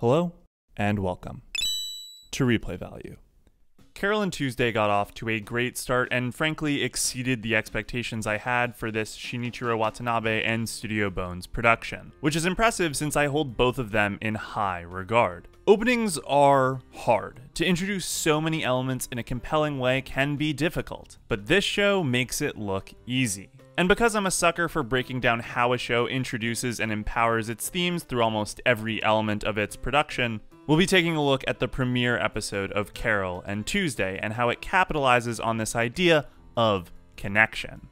Hello and welcome to Replay Value. Carole and Tuesday got off to a great start and frankly exceeded the expectations I had for this Shinichiro Watanabe and Studio Bones production, which is impressive since I hold both of them in high regard. Openings are hard. To introduce so many elements in a compelling way can be difficult, but this show makes it look easy. And because I'm a sucker for breaking down how a show introduces and empowers its themes through almost every element of its production, We'll be taking a look at the premiere episode of Carole and Tuesday and how it capitalizes on this idea of connection.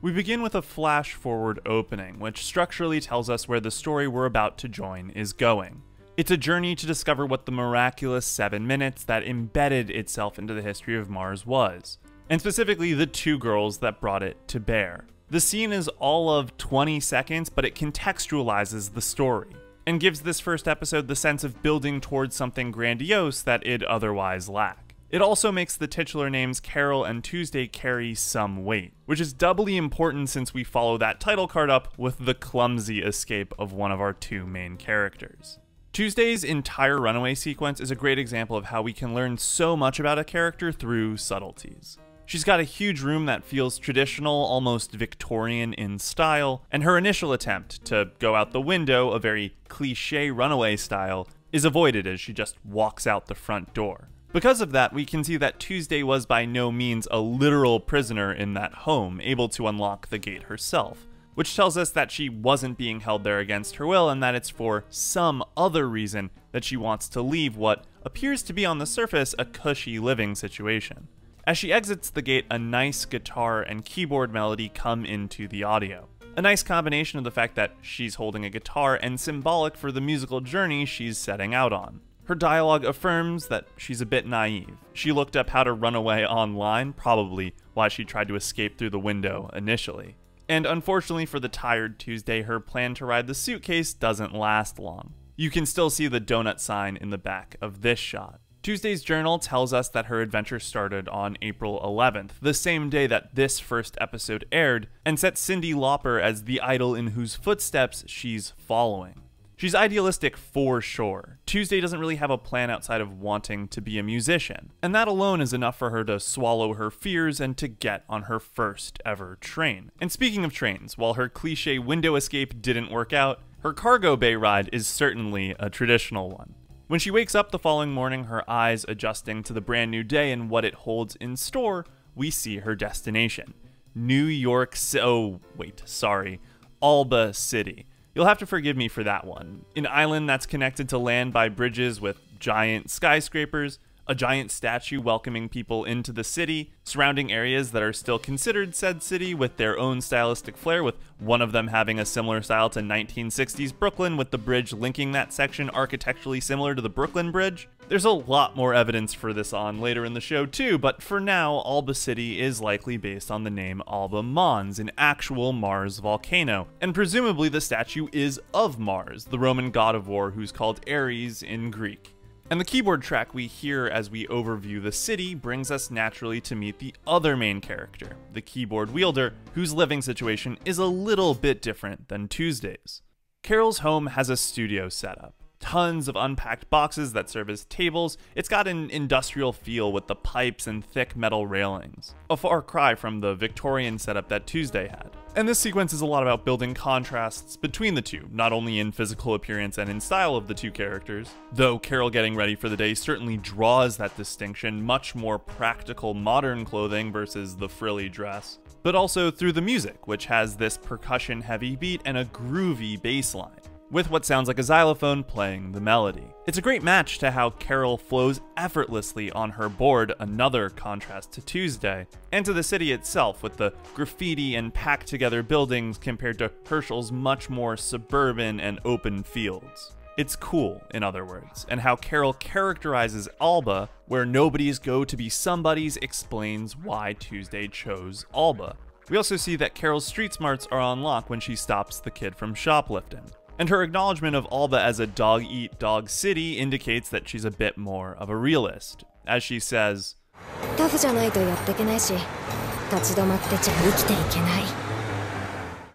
We begin with a flash forward opening, which structurally tells us where the story we're about to join is going. It's a journey to discover what the miraculous seven minutes that embedded itself into the history of Mars was, and specifically the two girls that brought it to bear. The scene is all of 20 seconds, but it contextualizes the story and gives this first episode the sense of building towards something grandiose that it'd otherwise lack. It also makes the titular names Carole and Tuesday carry some weight, which is doubly important since we follow that title card up with the clumsy escape of one of our two main characters. Tuesday's entire runaway sequence is a great example of how we can learn so much about a character through subtleties. She's got a huge room that feels traditional, almost Victorian in style, and her initial attempt to go out the window, a very cliche runaway style, is avoided as she just walks out the front door. Because of that, we can see that Tuesday was by no means a literal prisoner in that home, able to unlock the gate herself, which tells us that she wasn't being held there against her will and that it's for some other reason that she wants to leave what appears to be on the surface a cushy living situation. As she exits the gate, a nice guitar and keyboard melody come into the audio. A nice combination of the fact that she's holding a guitar and symbolic for the musical journey she's setting out on. Her dialogue affirms that she's a bit naive. She looked up how to run away online, probably why she tried to escape through the window initially. And unfortunately for the tired Tuesday, her plan to ride the suitcase doesn't last long. You can still see the donut sign in the back of this shot. Tuesday's journal tells us that her adventure started on April 11th, the same day that this first episode aired, and sets Cyndi Lauper as the idol in whose footsteps she's following. She's idealistic for sure. Tuesday doesn't really have a plan outside of wanting to be a musician, and that alone is enough for her to swallow her fears and to get on her first ever train. And speaking of trains, while her cliche window escape didn't work out, her cargo bay ride is certainly a traditional one. When she wakes up the following morning, her eyes adjusting to the brand new day and what it holds in store, we see her destination New York City. Oh, wait, sorry. Alba City. You'll have to forgive me for that one. An island that's connected to land by bridges with giant skyscrapers, a giant statue welcoming people into the city, surrounding areas that are still considered said city with their own stylistic flair, with one of them having a similar style to 1960s Brooklyn, with the bridge linking that section architecturally similar to the Brooklyn Bridge. There's a lot more evidence for this on later in the show too, but for now, Alba City is likely based on the name Alba Mons, an actual Mars volcano, and presumably the statue is of Mars, the Roman god of war who's called Ares in Greek. And the keyboard track we hear as we overview the city brings us naturally to meet the other main character, the keyboard wielder, whose living situation is a little bit different than Tuesday's. Carole's home has a studio setup tons of unpacked boxes that serve as tables. It's got an industrial feel with the pipes and thick metal railings. A far cry from the Victorian setup that Tuesday had. And this sequence is a lot about building contrasts between the two, not only in physical appearance and in style of the two characters, though Carole getting ready for the day certainly draws that distinction, much more practical modern clothing versus the frilly dress, but also through the music, which has this percussion heavy beat and a groovy bass line with what sounds like a xylophone playing the melody. It's a great match to how Carole flows effortlessly on her board, another contrast to Tuesday, and to the city itself with the graffiti and packed together buildings compared to Herschel's much more suburban and open fields. It's cool, in other words, and how Carole characterizes Alba, where nobodies go to be somebodies, explains why Tuesday chose Alba. We also see that Carole's street smarts are on lock when she stops the kid from shoplifting. And her acknowledgement of Alba as a dog eat dog city indicates that she's a bit more of a realist, as she says,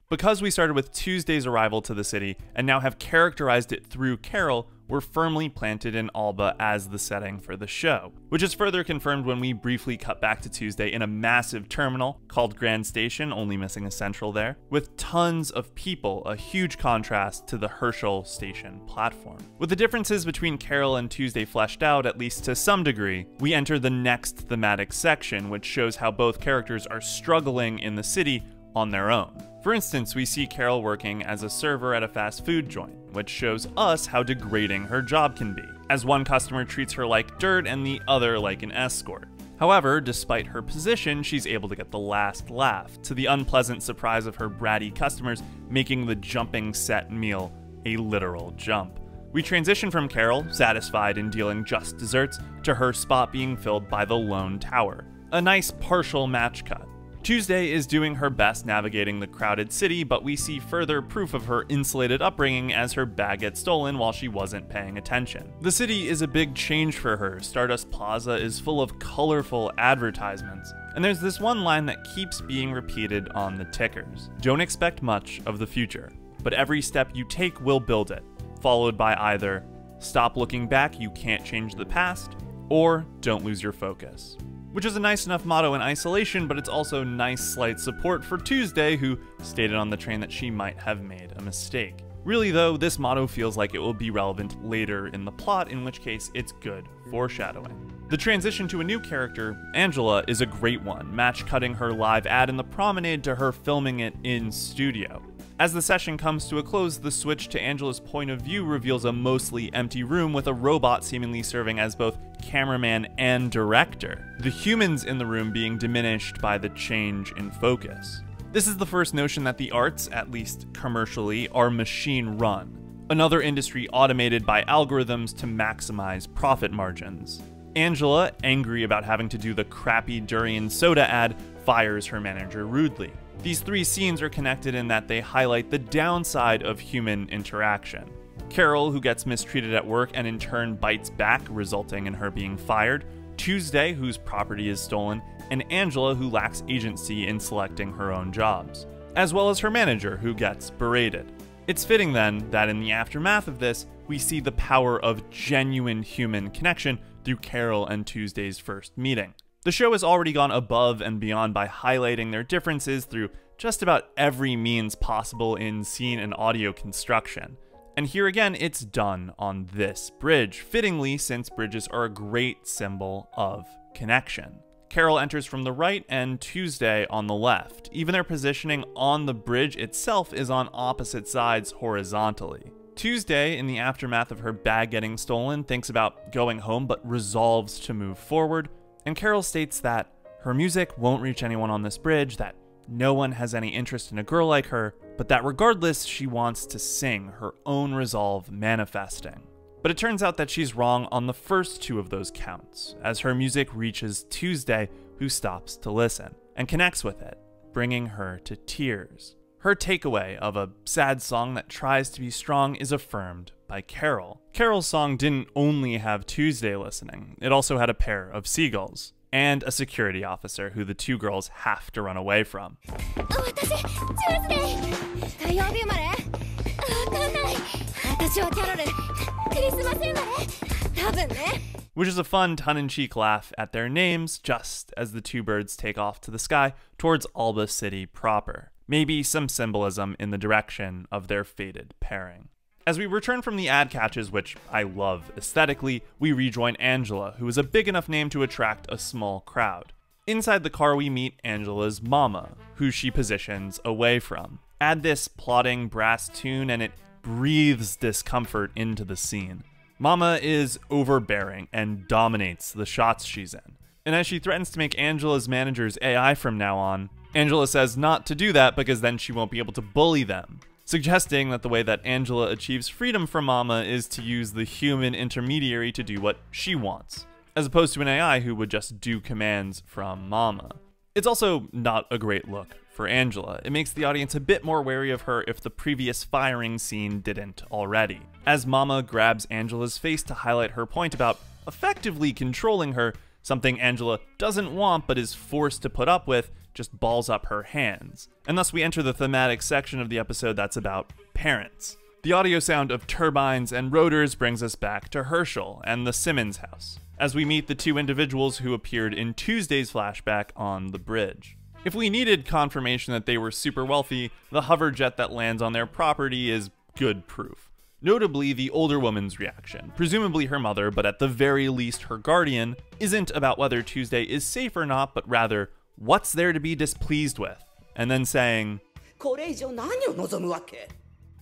because we started with Tuesday's arrival to the city and now have characterized it through Carole, were firmly planted in Alba as the setting for the show, which is further confirmed when we briefly cut back to Tuesday in a massive terminal called Grand Station, only missing a central there, with tons of people, a huge contrast to the Herschel Station platform. With the differences between Carole and Tuesday fleshed out, at least to some degree, we enter the next thematic section, which shows how both characters are struggling in the city on their own. For instance, we see Carole working as a server at a fast food joint, which shows us how degrading her job can be, as one customer treats her like dirt and the other like an escort. However, despite her position, she's able to get the last laugh, to the unpleasant surprise of her bratty customers, making the jumping set meal a literal jump. We transition from Carole, satisfied in dealing just desserts, to her spot being filled by the lone tower. A nice partial match cut. Tuesday is doing her best navigating the crowded city, but we see further proof of her insulated upbringing as her bag gets stolen while she wasn't paying attention. The city is a big change for her. Stardust Plaza is full of colorful advertisements. And there's this one line that keeps being repeated on the tickers. Don't expect much of the future, but every step you take will build it, followed by either stop looking back, you can't change the past, or don't lose your focus which is a nice enough motto in isolation, but it's also nice slight support for Tuesday, who stated on the train that she might have made a mistake. Really, though, this motto feels like it will be relevant later in the plot, in which case it's good foreshadowing. The transition to a new character, Angela, is a great one, match cutting her live ad in the promenade to her filming it in studio. As the session comes to a close, the switch to Angela's point of view reveals a mostly empty room with a robot seemingly serving as both cameraman and director, the humans in the room being diminished by the change in focus. This is the first notion that the arts, at least commercially, are machine run, another industry automated by algorithms to maximize profit margins. Angela, angry about having to do the crappy durian soda ad, fires her manager rudely. These three scenes are connected in that they highlight the downside of human interaction. Carole, who gets mistreated at work and in turn bites back, resulting in her being fired, Tuesday, whose property is stolen, and Angela, who lacks agency in selecting her own jobs, as well as her manager, who gets berated. It's fitting then that in the aftermath of this, we see the power of genuine human connection through Carole and Tuesday's first meeting. The show has already gone above and beyond by highlighting their differences through just about every means possible in scene and audio construction. And here again, it's done on this bridge, fittingly since bridges are a great symbol of connection. Carole enters from the right and Tuesday on the left. Even their positioning on the bridge itself is on opposite sides horizontally. Tuesday, in the aftermath of her bag getting stolen, thinks about going home but resolves to move forward, and Carole states that her music won't reach anyone on this bridge, that no one has any interest in a girl like her, but that regardless, she wants to sing her own resolve manifesting. But it turns out that she's wrong on the first two of those counts, as her music reaches Tuesday, who stops to listen and connects with it, bringing her to tears. Her takeaway of a sad song that tries to be strong is affirmed by Carole. Carole's song didn't only have Tuesday listening, it also had a pair of seagulls and a security officer who the two girls have to run away from. Which is a fun tongue in cheek laugh at their names, just as the two birds take off to the sky towards Alba City proper. Maybe some symbolism in the direction of their fated pairing. As we return from the ad catches, which I love aesthetically, we rejoin Angela, who is a big enough name to attract a small crowd. Inside the car, we meet Angela's mama, who she positions away from. Add this plodding brass tune, and it breathes discomfort into the scene. Mama is overbearing and dominates the shots she's in. And as she threatens to make Angela's managers AI from now on, Angela says not to do that because then she won't be able to bully them, suggesting that the way that Angela achieves freedom from Mama is to use the human intermediary to do what she wants, as opposed to an AI who would just do commands from Mama. It's also not a great look for Angela. It makes the audience a bit more wary of her if the previous firing scene didn't already. As Mama grabs Angela's face to highlight her point about effectively controlling her, something Angela doesn't want but is forced to put up with, just balls up her hands. And thus we enter the thematic section of the episode that's about parents. The audio sound of turbines and rotors brings us back to Herschel and the Simmons house, as we meet the two individuals who appeared in Tuesday's flashback on the bridge. If we needed confirmation that they were super wealthy, the hover jet that lands on their property is good proof. Notably, the older woman's reaction, presumably her mother, but at the very least her guardian, isn't about whether Tuesday is safe or not, but rather, what's there to be displeased with? And then saying,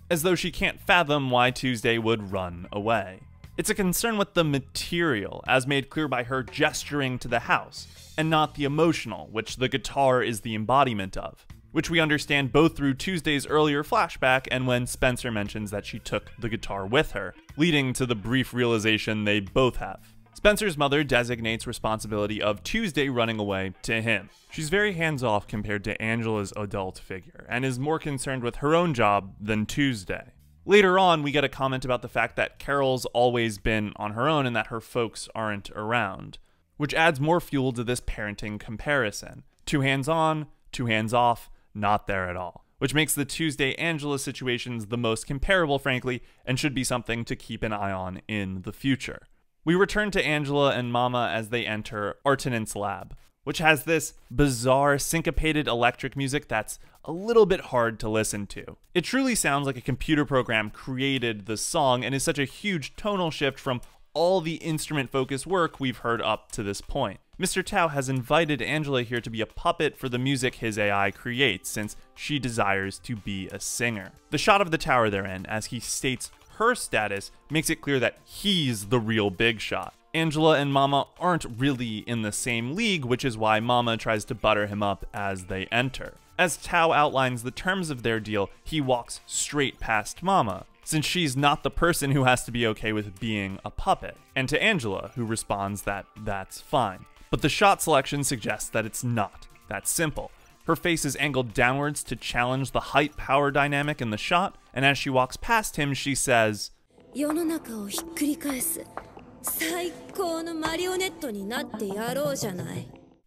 as though she can't fathom why Tuesday would run away. It's a concern with the material, as made clear by her gesturing to the house, and not the emotional, which the guitar is the embodiment of, which we understand both through Tuesday's earlier flashback and when Spencer mentions that she took the guitar with her, leading to the brief realization they both have. Spencer's mother designates responsibility of Tuesday running away to him. She's very hands off compared to Angela's adult figure, and is more concerned with her own job than Tuesday. Later on, we get a comment about the fact that Carole's always been on her own and that her folks aren't around, which adds more fuel to this parenting comparison. Two hands on, two hands off, not there at all. Which makes the Tuesday Angela situations the most comparable, frankly, and should be something to keep an eye on in the future. We return to Angela and Mama as they enter Artenon's lab, which has this bizarre syncopated electric music that's a little bit hard to listen to. It truly sounds like a computer program created the song and is such a huge tonal shift from all the instrument focused work we've heard up to this point. Mr. Tao has invited Angela here to be a puppet for the music his AI creates, since she desires to be a singer. The shot of the tower they're in, as he states her status, makes it clear that he's the real big shot. Angela and Mama aren't really in the same league, which is why Mama tries to butter him up as they enter. As Tao outlines the terms of their deal, he walks straight past Mama, since she's not the person who has to be okay with being a puppet, and to Angela, who responds that that's fine. But the shot selection suggests that it's not that simple. Her face is angled downwards to challenge the height power dynamic in the shot, and as she walks past him, she says,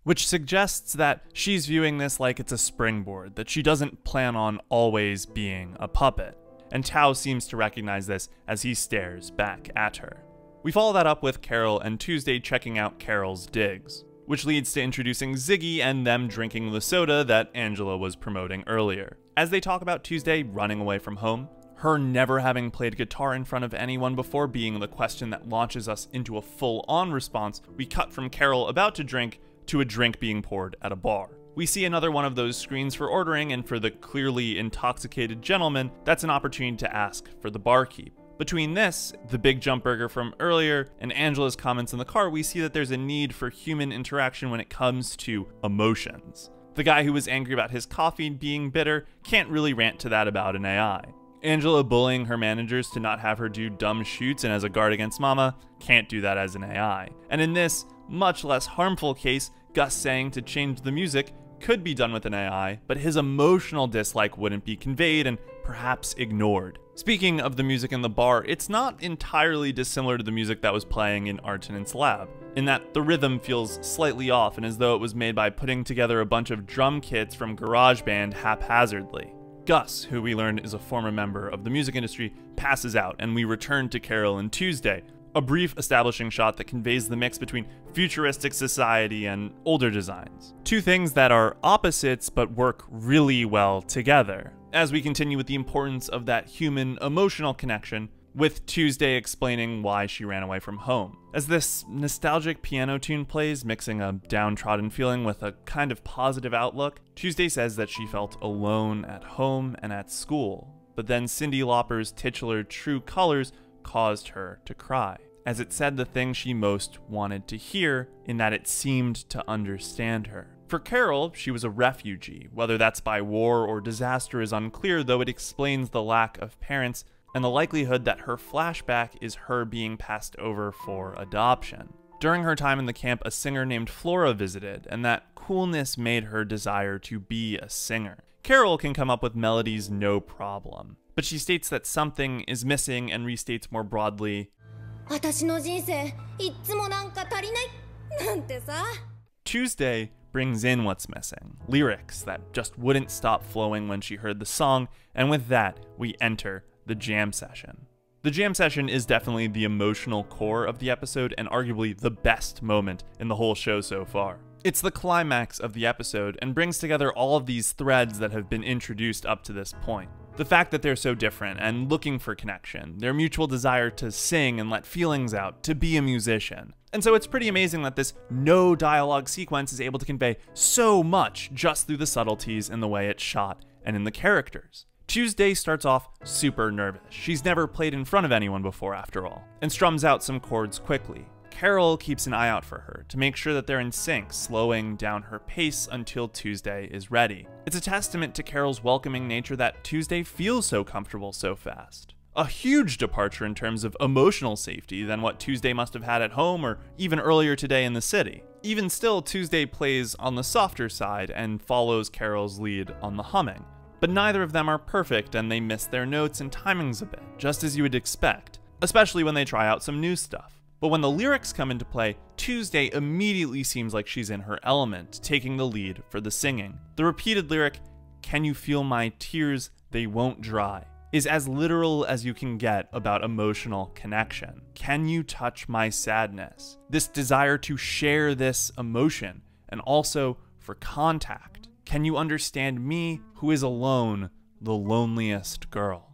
which suggests that she's viewing this like it's a springboard, that she doesn't plan on always being a puppet. And Tao seems to recognize this as he stares back at her. We follow that up with Carole and Tuesday checking out Carole's digs which leads to introducing Ziggy and them drinking the soda that Angela was promoting earlier. As they talk about Tuesday running away from home, her never having played guitar in front of anyone before being the question that launches us into a full on response, we cut from Carole about to drink to a drink being poured at a bar. We see another one of those screens for ordering, and for the clearly intoxicated gentleman, that's an opportunity to ask for the barkeep. Between this, the Big Jump Burger from earlier, and Angela's comments in the car, we see that there's a need for human interaction when it comes to emotions. The guy who was angry about his coffee being bitter can't really rant to that about an AI. Angela bullying her managers to not have her do dumb shoots and as a guard against Mama can't do that as an AI. And in this, much less harmful case, Gus saying to change the music could be done with an AI, but his emotional dislike wouldn't be conveyed and perhaps ignored. Speaking of the music in the bar, it's not entirely dissimilar to the music that was playing in Artenon's lab, in that the rhythm feels slightly off and as though it was made by putting together a bunch of drum kits from GarageBand haphazardly. Gus, who we learn is a former member of the music industry, passes out, and we return to Carole and Tuesday, a brief establishing shot that conveys the mix between futuristic society and older designs. Two things that are opposites but work really well together. As we continue with the importance of that human emotional connection, with Tuesday explaining why she ran away from home. As this nostalgic piano tune plays, mixing a downtrodden feeling with a kind of positive outlook, Tuesday says that she felt alone at home and at school. But then Cyndi Lauper's titular True Colors caused her to cry, as it said the thing she most wanted to hear, in that it seemed to understand her. For Carole, she was a refugee. Whether that's by war or disaster is unclear, though it explains the lack of parents and the likelihood that her flashback is her being passed over for adoption. During her time in the camp, a singer named Flora visited, and that coolness made her desire to be a singer. Carole can come up with melodies no problem, but she states that something is missing and restates more broadly Tuesday brings in what's missing lyrics that just wouldn't stop flowing when she heard the song, and with that, we enter the jam session. The jam session is definitely the emotional core of the episode and arguably the best moment in the whole show so far. It's the climax of the episode and brings together all of these threads that have been introduced up to this point. The fact that they're so different and looking for connection, their mutual desire to sing and let feelings out, to be a musician. And so it's pretty amazing that this no dialogue sequence is able to convey so much just through the subtleties in the way it's shot and in the characters. Tuesday starts off super nervous. She's never played in front of anyone before, after all, and strums out some chords quickly. Carole keeps an eye out for her to make sure that they're in sync, slowing down her pace until Tuesday is ready. It's a testament to Carole's welcoming nature that Tuesday feels so comfortable so fast. A huge departure in terms of emotional safety than what Tuesday must have had at home or even earlier today in the city. Even still, Tuesday plays on the softer side and follows Carole's lead on the humming. But neither of them are perfect and they miss their notes and timings a bit, just as you would expect, especially when they try out some new stuff. But when the lyrics come into play, Tuesday immediately seems like she's in her element, taking the lead for the singing. The repeated lyric, Can you feel my tears? They won't dry, is as literal as you can get about emotional connection. Can you touch my sadness? This desire to share this emotion and also for contact. Can you understand me, who is alone, the loneliest girl?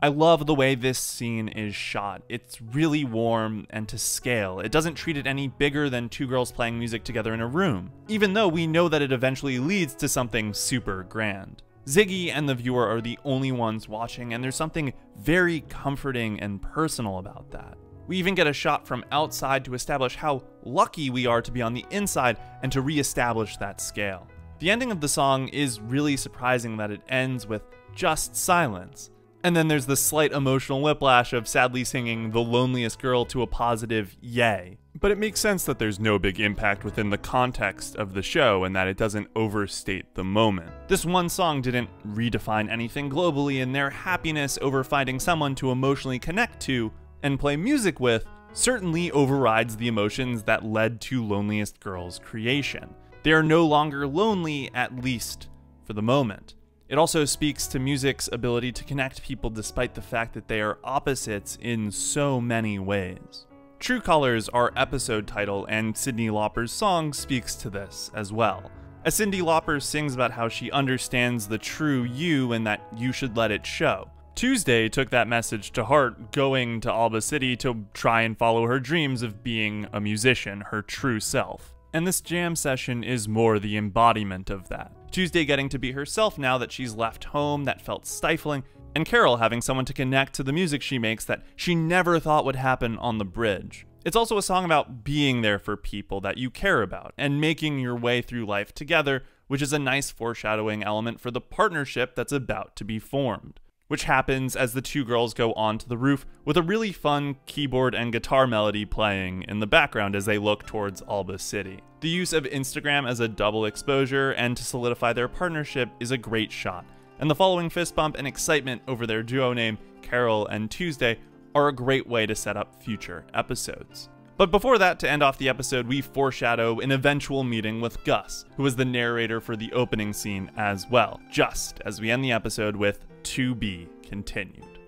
I love the way this scene is shot. It's really warm and to scale. It doesn't treat it any bigger than two girls playing music together in a room, even though we know that it eventually leads to something super grand. Ziggy and the viewer are the only ones watching, and there's something very comforting and personal about that. We even get a shot from outside to establish how lucky we are to be on the inside and to re-establish that scale. The ending of the song is really surprising that it ends with just silence. And then there's the slight emotional whiplash of sadly singing The Loneliest Girl to a positive yay. But it makes sense that there's no big impact within the context of the show and that it doesn't overstate the moment. This one song didn't redefine anything globally, and their happiness over finding someone to emotionally connect to and play music with certainly overrides the emotions that led to Loneliest Girl's creation. They are no longer lonely, at least for the moment. It also speaks to music's ability to connect people despite the fact that they are opposites in so many ways. True Colors, our episode title, and Cyndi Lauper's song speaks to this as well. As Cyndi Lauper sings about how she understands the true you and that you should let it show. Tuesday took that message to heart, going to Alba City to try and follow her dreams of being a musician, her true self. And this jam session is more the embodiment of that. Tuesday getting to be herself now that she's left home that felt stifling, and Carole having someone to connect to the music she makes that she never thought would happen on the bridge. It's also a song about being there for people that you care about and making your way through life together, which is a nice foreshadowing element for the partnership that's about to be formed which happens as the two girls go onto the roof with a really fun keyboard and guitar melody playing in the background as they look towards Alba City. The use of Instagram as a double exposure and to solidify their partnership is a great shot, and the following fist bump and excitement over their duo name, Carole and Tuesday, are a great way to set up future episodes. But before that, to end off the episode, we foreshadow an eventual meeting with Gus, who is the narrator for the opening scene as well, just as we end the episode with to be continued.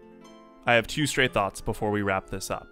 I have two stray thoughts before we wrap this up.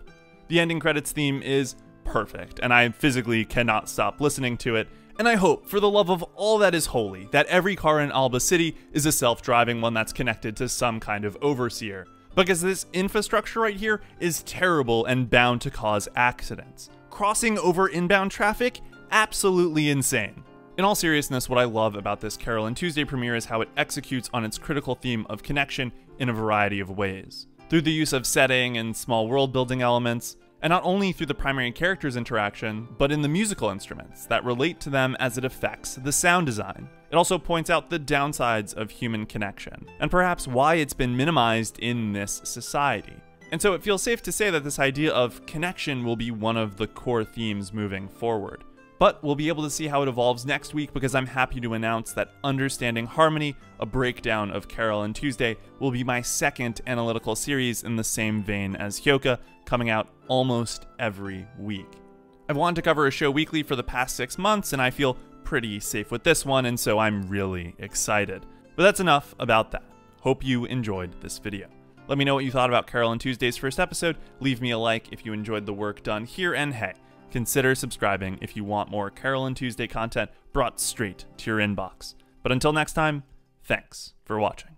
The ending credits theme is perfect, and I physically cannot stop listening to it. And I hope, for the love of all that is holy, that every car in Alba City is a self driving one that's connected to some kind of overseer. Because this infrastructure right here is terrible and bound to cause accidents. Crossing over inbound traffic? Absolutely insane. In all seriousness, what I love about this Carole and Tuesday premiere is how it executes on its critical theme of connection in a variety of ways. Through the use of setting and small world building elements, and not only through the primary character's interaction, but in the musical instruments that relate to them as it affects the sound design. It also points out the downsides of human connection, and perhaps why it's been minimized in this society. And so it feels safe to say that this idea of connection will be one of the core themes moving forward. But we'll be able to see how it evolves next week because I'm happy to announce that Understanding Harmony, a breakdown of Carole and Tuesday, will be my second analytical series in the same vein as Hyouka, coming out almost every week. I've wanted to cover a show weekly for the past six months, and I feel pretty safe with this one, and so I'm really excited. But that's enough about that. Hope you enjoyed this video. Let me know what you thought about Carole and Tuesday's first episode. Leave me a like if you enjoyed the work done here, and hey, consider subscribing if you want more Carole and Tuesday content brought straight to your inbox. But until next time, thanks for watching.